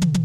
you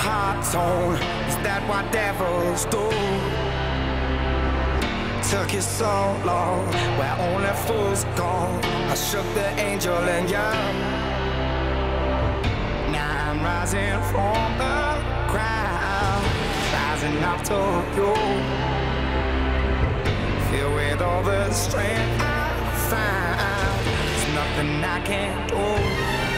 heart. Is that what devils do? Took you so long, where only fools gone. I shook the angel and young. Now I'm rising from the crowd, rising up to you. Filled with all the strength I find, there's nothing I can't do.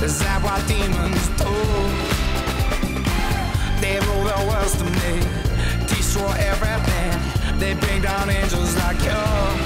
Is that what demons do? They rule the world to me, destroy everything. They bring down angels like you.